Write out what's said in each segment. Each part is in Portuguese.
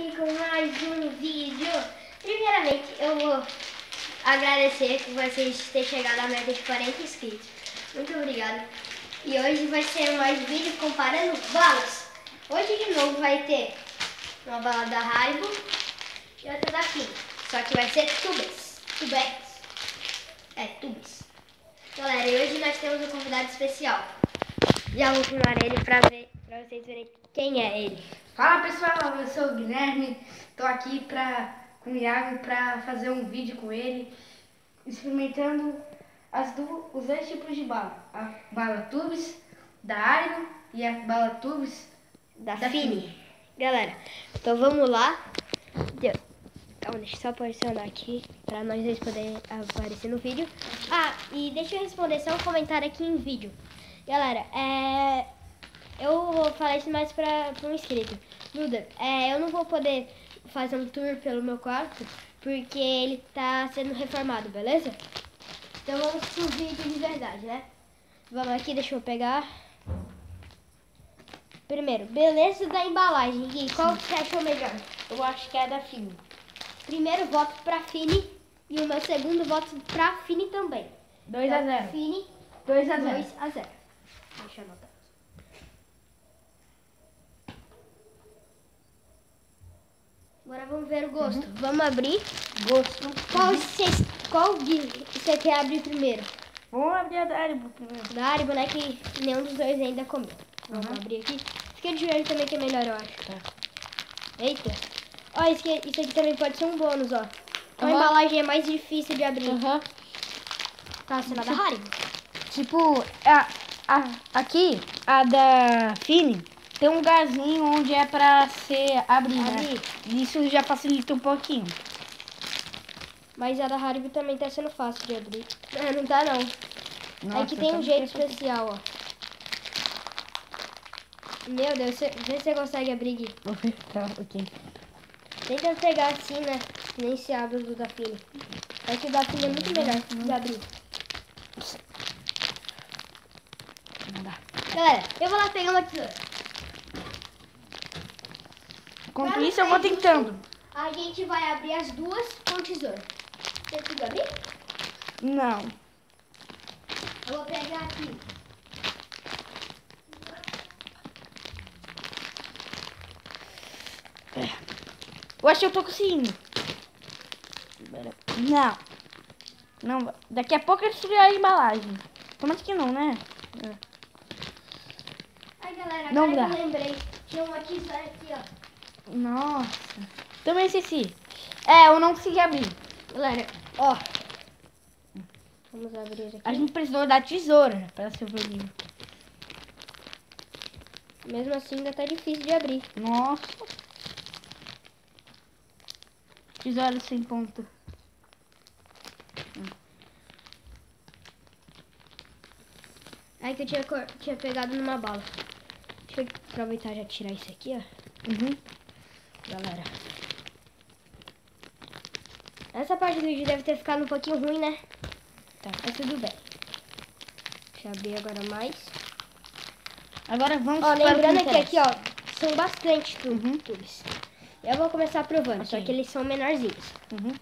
aqui com mais um vídeo. Primeiramente, eu vou agradecer por vocês terem chegado à meta de 40 inscritos. Muito obrigado. E hoje vai ser mais vídeo comparando balas. Hoje de novo vai ter uma bala da Haribo e outra da Fini. Só que vai ser tubes. Tubes. É, tubes. Galera, e hoje nós temos um convidado especial. Já vou filmar ele pra, ver, pra vocês verem quem é ele. Fala pessoal, eu sou o Guilherme, tô aqui pra, com o Iago pra fazer um vídeo com ele, experimentando as du, os dois tipos de bala. A bala tubes da Arigo e a bala tubes Da, Da Fini. Fini. Galera, então vamos lá. Deu. Calma, deixa eu só posicionar aqui pra nós dois poderem aparecer no vídeo. Ah, e deixa eu responder só um comentário aqui em vídeo. Galera, é... Eu vou falar isso mais pra, pra um inscrito. Duda, é, eu não vou poder fazer um tour pelo meu quarto porque ele tá sendo reformado, beleza? Então vamos pro vídeo de verdade, né? Vamos aqui, deixa eu pegar. Primeiro, beleza da embalagem. Gui, qual que você achou melhor? Eu acho que é da Fini. Primeiro voto pra Fini e o meu segundo voto pra Fini também. 2 a Então, 0 Fini 2 a 0 2 a 0. Deixa eu anotar. Agora vamos ver o gosto. Vamos abrir. Gosto. Qual, você, qual Gui, você quer abrir primeiro? Vamos abrir a da Aribo primeiro. Da Haribo, né? Que nenhum dos dois ainda comeu. Vamos Uhum. abrir aqui. Fica de joelho também que é melhor, eu acho. Tá. Eita. Ó, isso aqui, isso aqui também pode ser um bônus, ó. A Uhum. embalagem é mais difícil de abrir. Aham. Tá sendo a da Haribo. Tipo, a, a, aqui, a da Fini, tem um lugarzinho onde é pra você abrir, né? Abrir. Isso já facilita um pouquinho. Mas a da Haribo também tá sendo fácil de abrir. É, não tá não. Nossa, é que tem um jeito especial, ó. Meu Deus, cê- vê se você consegue abrir, Gui. Tá, ok. Tenta pegar assim, né? Nem se abre o do da Fini. É que o da Fini é muito melhor de abrir. Galera, eu vou lá pegar uma tesoura. Enquanto Para isso, eu vou tentando. A gente vai abrir as duas com tesoura. Você conseguiu abrir? Não. Eu vou pegar aqui. Eu acho que eu tô conseguindo. Não. Não, daqui a pouco eu destruir a embalagem. Tomara que não, né? Ai, galera, Não agora dá. eu lembrei. Tinha uma tesoura aqui, ó. Nossa. Também esqueci. É, eu não consegui abrir. Galera, ó. Vamos abrir aqui. A gente precisou da tesoura para ser livro. Mesmo assim, ainda tá difícil de abrir. Nossa. Tesoura sem ponta. Aí que eu tinha, tinha pegado numa bala. Deixa eu aproveitar e já tirar isso aqui, ó. Uhum. Galera. Essa parte do vídeo deve ter ficado um pouquinho ruim, né? Tá. Mas tudo bem. Deixa eu abrir agora mais. Agora vamos Ó, lembrando que interessa. aqui, ó, são bastante tu- Uhum. tubos. Eu vou começar provando, só Ok. que eles são menorzinhos. Uhum.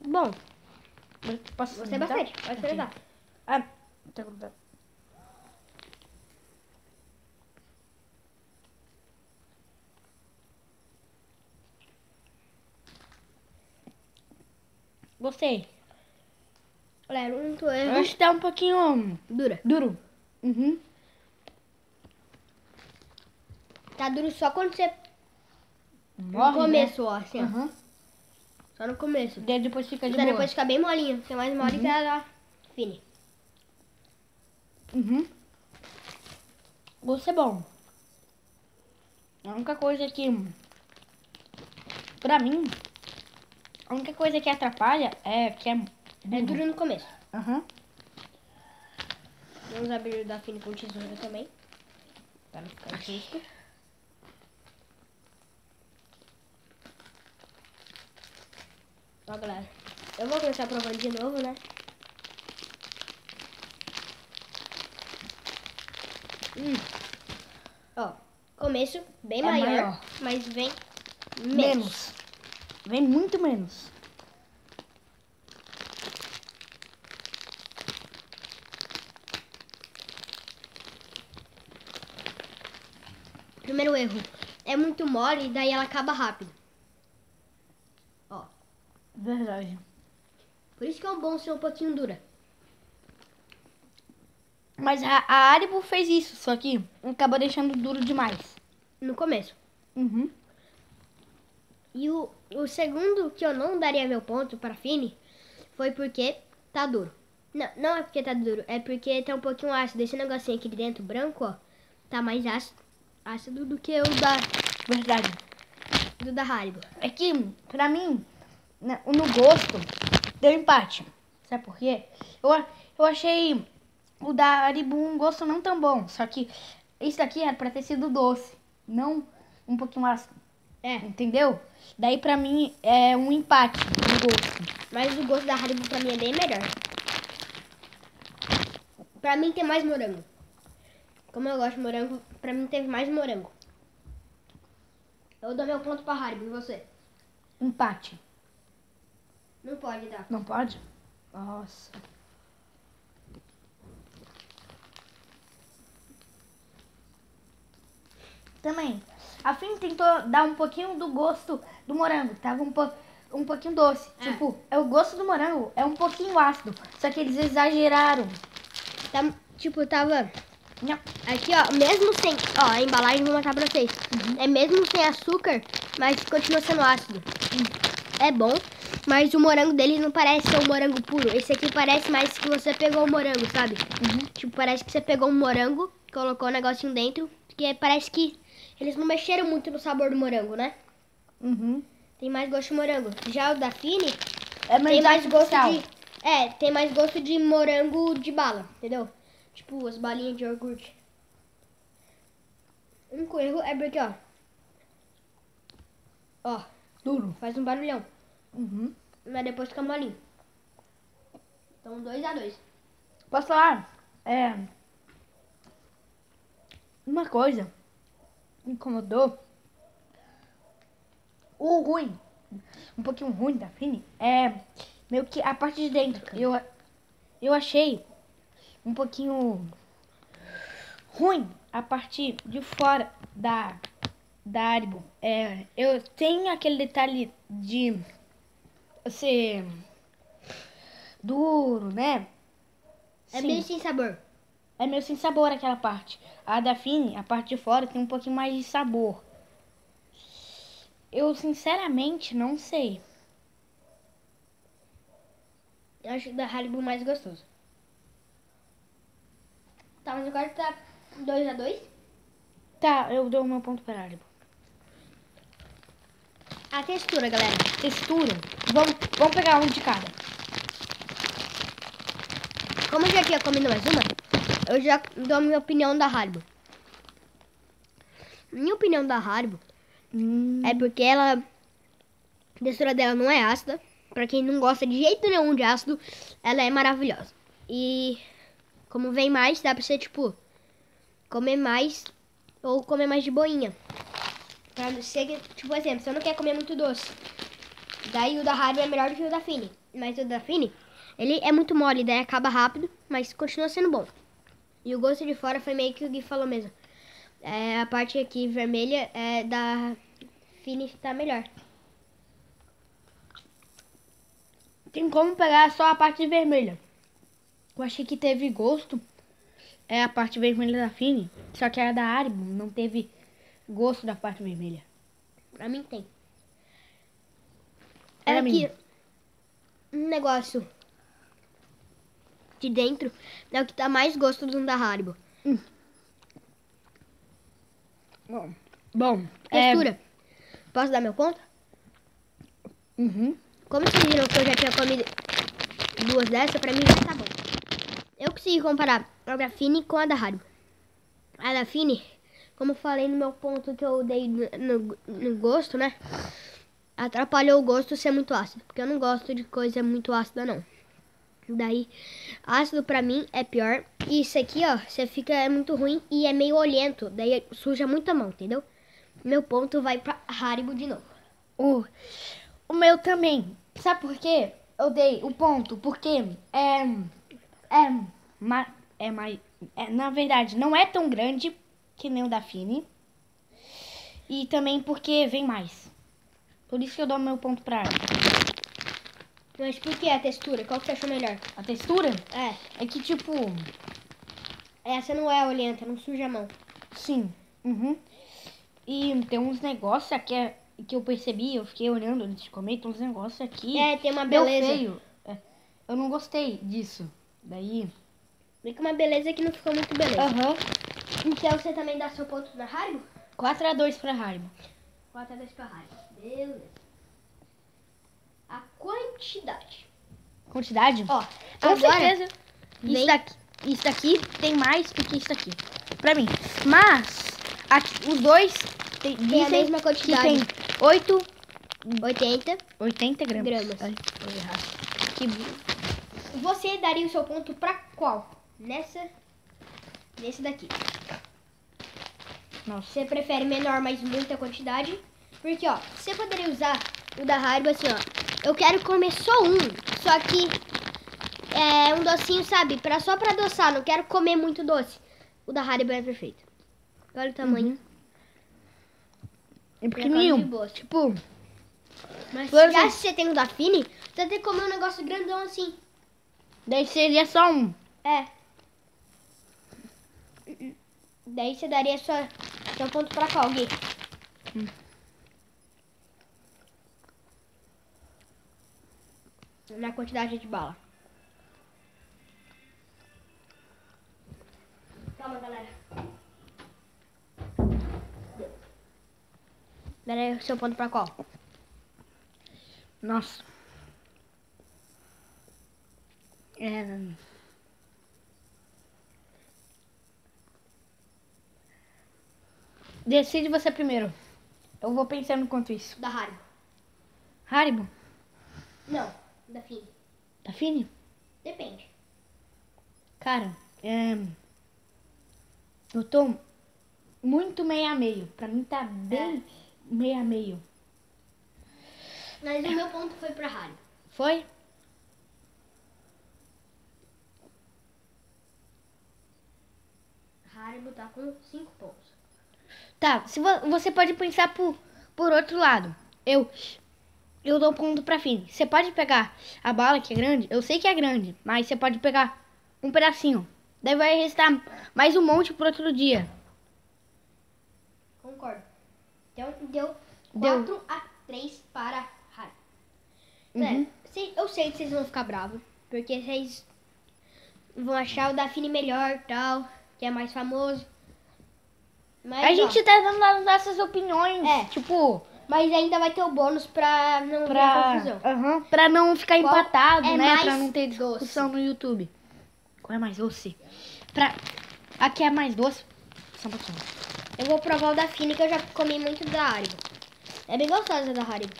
Bom, Posso gostei tentar? bastante. Pode experimentar. Ah, tá grudado. Gostei. Galera, um Eu erro. acho que tá um pouquinho Dura. duro. Uhum. Tá duro só quando você... Morre, no começo, ó, assim, ó. Uhum. Só no começo. Daí depois fica de Daí boa. depois fica bem molinho. Fica mais mole que a Fini. Uhum. Gosto é bom. A única coisa que... Pra mim... A única coisa que atrapalha é que é... É duro no começo. Aham. Vamos abrir o da Fini com tesoura também. Pra não ficar risco. Ó, galera. Eu vou começar provando de novo, né? Hum. Ó, começo bem é maior, maior, mas vem menos. menos. Vem muito menos. Primeiro erro, é muito mole e daí ela acaba rápido. Verdade. por isso que é um bom ser um pouquinho dura. Mas a, a Haribo fez isso, só que acabou deixando duro demais. No começo. Uhum. E o, o segundo que eu não daria meu ponto para Fini foi porque tá duro. Não, não é porque tá duro, é porque tá um pouquinho ácido. Esse negocinho aqui de dentro, branco, ó, tá mais ácido, ácido do que o da, Verdade. do da Haribo. É que, pra mim, no gosto, deu empate. Sabe por quê? Eu, eu achei o da Haribo um gosto não tão bom. Só que esse daqui era pra ter sido doce, não um pouquinho ácido. É, Entendeu? Daí pra mim é um empate no gosto. mas o gosto da Haribo pra mim é bem melhor. Pra mim tem mais morango. Como eu gosto de morango, pra mim teve mais morango. Eu dou meu ponto pra Haribo, e você? Empate. Não pode dar. Não pode? Nossa. Também. A Fim tentou dar um pouquinho do gosto do morango. Tava um, po um pouquinho doce. É. Tipo, é o gosto do morango é um pouquinho ácido. Só que eles exageraram. Tá, tipo, tava Não. Aqui, ó, mesmo sem. Ó, a embalagem vou mostrar pra vocês. É mesmo sem açúcar, mas continua sendo ácido. É bom, mas o morango dele não parece ser um morango puro. Esse aqui parece mais que você pegou o morango, sabe? Uhum. Tipo, parece que você pegou um morango, colocou um negocinho dentro, porque parece que eles não mexeram muito no sabor do morango, né? Uhum. Tem mais gosto de morango. Já o da Fini É tem mais gosto de. É, tem mais gosto de morango de bala, entendeu? Tipo, as balinhas de iogurte. O único erro é porque, ó. Ó, Duro. faz um barulhão. Uhum. Mas depois fica molinho. Então, 2 a 2 Posso falar? É. Uma coisa me incomodou. O ruim, um pouquinho ruim da Fini, é meio que a parte de dentro. Eu, eu achei um pouquinho ruim a parte de fora da, da Haribo. É, eu tenho aquele detalhe de ser duro, né? É Sim. bem sem sabor. É meio sem sabor aquela parte. A da Fini, a parte de fora, tem um pouquinho mais de sabor. Eu sinceramente não sei. Eu acho da Haribo mais gostoso. Tá, mas agora tá 2 a 2 Tá, eu dou o meu ponto para Haribo. A textura, galera. Textura. Vamos, vamos pegar um de cada. Como eu já tinha comido mais uma, eu já dou a minha opinião da Haribo. Minha opinião da Haribo Hum, é porque ela. A textura dela não é ácida. Pra quem não gosta de jeito nenhum de ácido, ela é maravilhosa. E como vem mais, dá pra você, tipo, comer mais ou comer mais de boinha. Pra ser, tipo, exemplo, você não quer comer muito doce. Daí o da Haribo é melhor do que o da Fini. Mas o da Fini, ele é muito mole, daí acaba rápido, mas continua sendo bom. E o gosto de fora foi meio que o Gui falou mesmo. É, a parte aqui vermelha é da Fini tá melhor. tem como pegar só a parte vermelha. Eu achei que teve gosto. É a parte vermelha da Fini. Só que a da Haribo não teve gosto da parte vermelha. Pra mim tem. Pra É mim. que um negócio de dentro é o que dá mais gosto do da Haribo. Bom, bom é- Textura. Posso dar meu ponto? Uhum. Como vocês viram que eu já tinha comido duas dessas, pra mim já tá bom. Eu consegui comparar a da Fini com a da Haribo. A da Fini, como eu falei no meu ponto que eu dei no, no- gosto, né? Atrapalhou o gosto ser muito ácido. Porque eu não gosto de coisa muito ácida, não. Daí, ácido pra mim é pior. E isso aqui, ó, você fica é muito ruim e é meio olhento. Daí suja muito a mão, entendeu? Meu ponto vai pra Haribo de novo. O, o meu também. Sabe por quê? Eu dei o ponto, porque é. É. ma- É mais. É, na verdade, não é tão grande que nem o da Fini. E também porque vem mais. Por isso que eu dou meu ponto pra ela. Mas por que a textura? Qual que você achou melhor? A textura É, é que, tipo. essa não é olhenta, não suja a mão. Sim. Uhum. E tem uns negócios aqui é- que eu percebi, eu fiquei olhando antes de comer, tem uns negócios aqui. É, tem uma beleza. feio. É, eu não gostei disso. Daí. Fica uma beleza que não ficou muito beleza. Aham. Então você também dá seu ponto na Haribo? 4x2 pra Haribo. 4 a 2 pra Haribo. Beleza. A quantidade. Quantidade? Ó, Com agora certeza. vem- Isso daqui, isso daqui tem mais do que isso daqui. Pra mim. Mas, aqui, os dois tem, Tem a dizem mesma quantidade. que tem 8, 80. 80 gramas. Gramas. Ai. Que Você daria o seu ponto pra qual? Nessa. Nesse daqui. Você prefere menor, mas muita quantidade? Porque, ó, você poderia usar o da Haribo assim, ó. Eu quero comer só um. Só que é um docinho, sabe? Pra, só pra adoçar, não quero comer muito doce. O da Haribo é perfeito. Olha o tamanho. É come de pequenininho. boa. Tipo, Mas já exemplo- se você tem o da Fini, você tem que comer um negócio grandão assim. daí seria só um. É. Daí você daria sua, seu ponto pra qual, Gui? Na quantidade de bala. Calma, galera. Daria seu ponto pra qual? Nossa. É... Decide você primeiro. Eu vou pensando enquanto isso. Da Haribo. Haribo? Não, da Fini. Tá fine? Depende. Cara, é... Eu tô muito meio a meio. Pra mim tá bem meio a meio. Mas o meu ponto foi pra Haribo. Foi? Haribo tá com 5 pontos. Tá, se vo- você pode pensar por, por outro lado. Eu eu dou ponto pra fim. Você pode pegar a bala que é grande, eu sei que é grande, mas você pode pegar um pedacinho. Daí vai restar mais um monte pro outro dia. Concordo. Então deu Deu. 4 a 3 para Haribo. Uhum. É, eu sei que vocês vão ficar bravos. Porque vocês vão achar o Dafine melhor tal. Que é mais famoso. Mas, A ó, gente tá dando as nossas opiniões, É. tipo, mas ainda vai ter o bônus pra não pra, confusão. Aham, pra não ficar Qual empatado, é né? Pra não ter doce? discussão no YouTube. Qual é mais doce? Pra... Aqui é mais doce. Só um pouquinho. Eu vou provar o Dafine que eu já comi muito da Haribo. É bem gostosa da Haribo.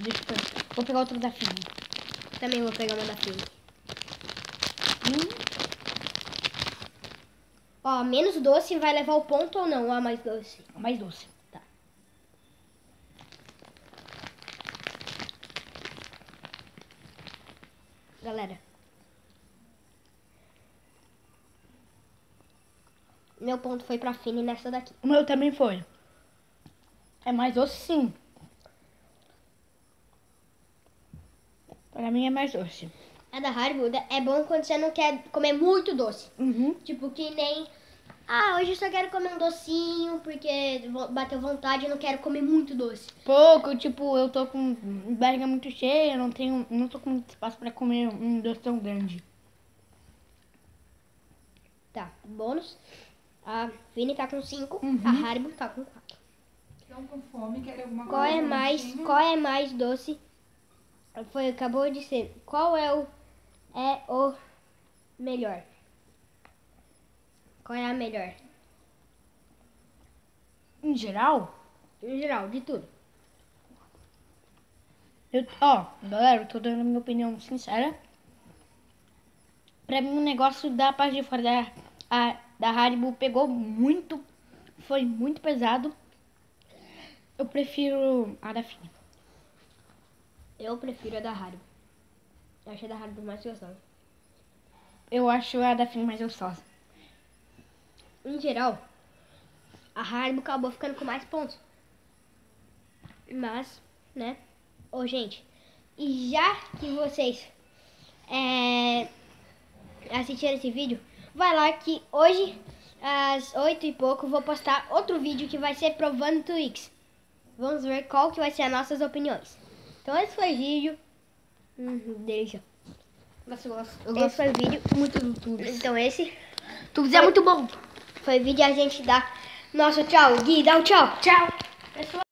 Deixa eu pegar. Vou pegar outro da Fini. Também vou pegar uma Dafine. Hum. Ó, menos doce vai levar o ponto ou não? A mais doce. Mais doce. Tá. Galera. Meu ponto foi pra Fini nessa daqui. O meu também foi. É mais doce, sim. Pra mim é mais doce. A da Haribo é bom quando você não quer comer muito doce. Uhum. Tipo que nem... Ah, hoje eu só quero comer um docinho porque bateu vontade e não quero comer muito doce. Pouco, tipo, eu tô com barriga muito cheia, não tenho, não tô com muito espaço pra comer um doce tão grande. Tá, bônus. A Fini tá com 5, Uhum. a Haribo tá com 4. Estão com fome, querem alguma Qual coisa? é mais, qual é mais doce? Foi, acabou de ser. Qual é o é o melhor? Qual é a melhor? Em geral, Em geral, de tudo. eu, ó, galera, eu tô dando a minha opinião sincera. Pra mim o negócio da parte de fora da, a, da Haribo pegou muito. Foi muito pesado. Eu prefiro a da Fini. Eu prefiro a da Haribo. Eu achei a da Haribo mais gostosa. Eu acho a da Fini mais gostosa. Em geral, a Haribo acabou ficando com mais pontos. Mas, né? Ô, gente, e já que vocês é, assistiram esse vídeo, vai lá que hoje, às oito e pouco, vou postar outro vídeo que vai ser provando Twix. Vamos ver qual que vai ser as nossas opiniões. Então esse foi o vídeo. Hum, delícia. Gosto, gosto. Eu Esse gosto foi o vídeo. muito do Tubes. Então esse Tubes é muito bom. foi vídeo a gente dá nosso tchau. Gui, dá um tchau. Tchau. Pessoal.